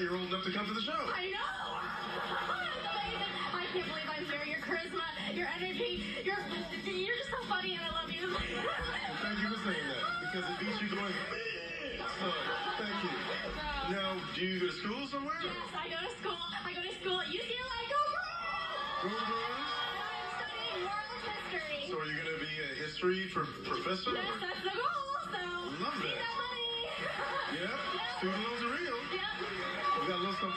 you. And now you're old enough to come to the show. I know. Amazing. I can't believe I'm here. Your charisma, your energy, you're, you're just so funny and I love you. Thank you for saying that because it beats you going. So, thank you. Now, do you go to school somewhere? Yes, I go to school. I go to school at UCLA. Go Bruins! Go Bruins? I'm studying world history. So, are you going to be a history professor? Yes, that's the goal. So, Love need that. that money. Yep. Student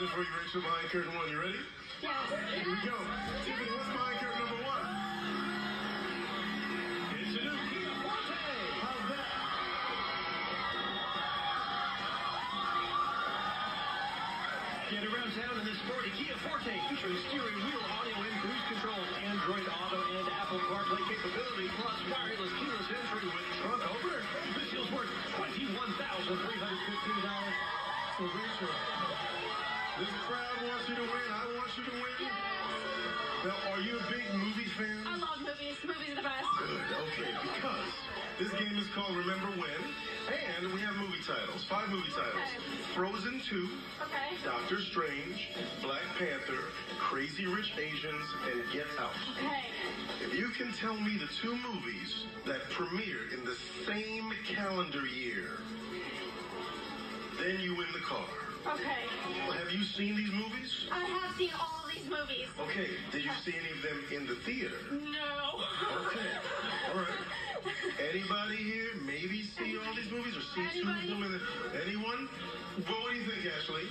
something for you, behind curtain one. You ready? Yes. Here we go. Tiffany, what's behind curtain number one? It's a new Kia Forte. How's that? Get around town in this sporty Kia Forte featuring steering wheel audio and cruise control, Android Auto and Apple CarPlay capability, plus wireless Now, are you a big movie fan? I love movies. Movies are the best. Good, okay, because this game is called Remember When, and we have movie titles, five movie titles. Okay. Frozen 2, Okay. Doctor Strange, Black Panther, Crazy Rich Asians, and Get Out. Okay. If you can tell me the two movies that premiered in the same calendar year, then you win the car. Okay. Have you seen these movies? I have seen all these movies. Okay, did you see any of them in the theater? No. Okay, all right. Anybody here maybe see all these movies or see two of them? In the, anyone? Well, what do you think, Ashley?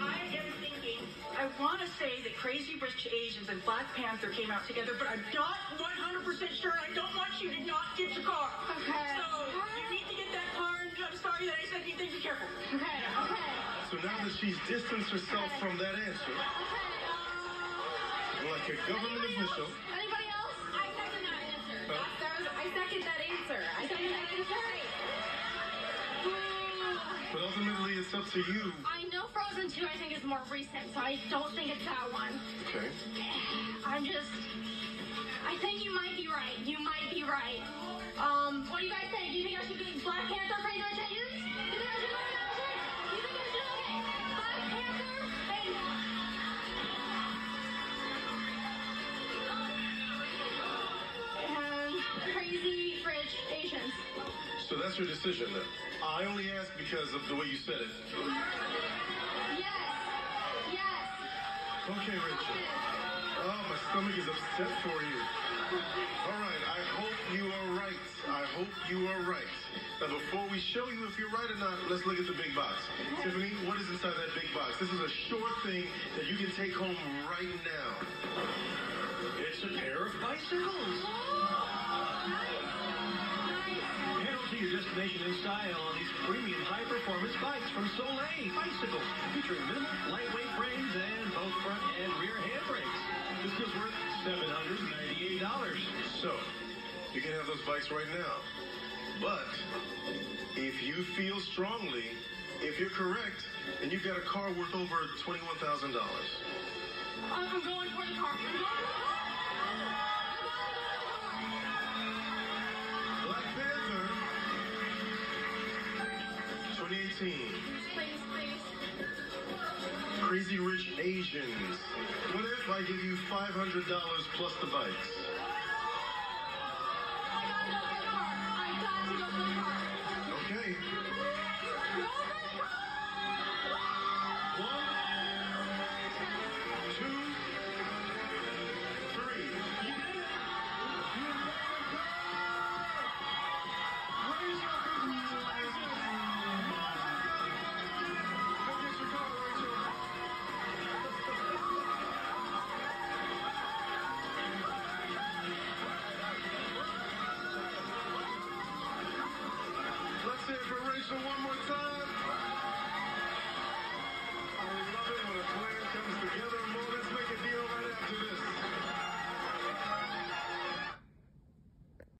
I am thinking, I want to say that Crazy Rich Asians and Black Panther came out together, but I'm not 100% sure. I don't want you to not get your car. Okay. So you need to get that car, and I'm sorry that I said anything. Be careful. Okay. Okay. So now that she's distanced herself from that answer, like a government official, Anybody else? I second that answer. Huh? That was, I second that answer. I second that answer. But ultimately it's up to you. I know Frozen 2 I think is more recent, so I don't think it's that one. Okay. I'm just I think you might be right. You might be right. Um, what do you guys think? Do you think I should get Black Panther Crazy Rich Asians? So that's your decision then. I only ask because of the way you said it. Yes. Yes. Okay, Rachel. Oh, my stomach is upset for you. All right, I hope you are right. I hope you are right. Now, before we show you if you're right or not, let's look at the big box. Tiffany, what is inside that big box? This is a short thing that you can take home right now. It's a pair of bicycles. Your destination in style on these premium high-performance bikes from Soleil Bicycles, featuring minimal, lightweight frames and both front and rear handbrakes. This is worth $798. So, you can have those bikes right now. But, if you feel strongly, if you're correct, then you've got a car worth over $21,000. I'm, I'm going for the car. 2018. Please, please. Crazy Rich Asians. What if I give you $500 plus the bikes?